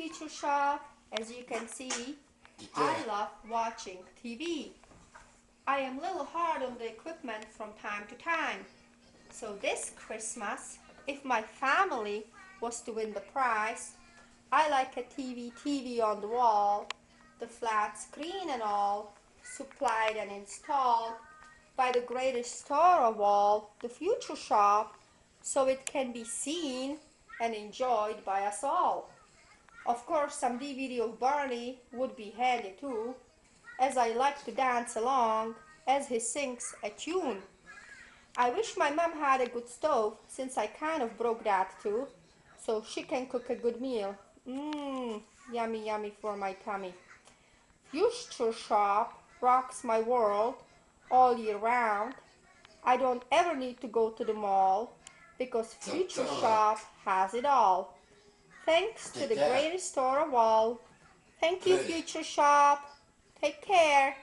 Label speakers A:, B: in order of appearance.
A: Future Shop. As you can see, I love watching TV. I am a little hard on the equipment from time to time. So this Christmas, if my family was to win the prize, I like a TV TV on the wall, the flat screen and all, supplied and installed by the greatest store of all, the Future Shop, so it can be seen and enjoyed by us all. Of course, some DVD of Barney would be handy too, as I like to dance along as he sings a tune. I wish my mom had a good stove, since I kind of broke that too, so she can cook a good meal. Mmm, yummy, yummy for my tummy. Future Shop rocks my world all year round. I don't ever need to go to the mall because Future Shop has it all. Thanks to the greatest store of all. Thank you, Future Shop. Take care.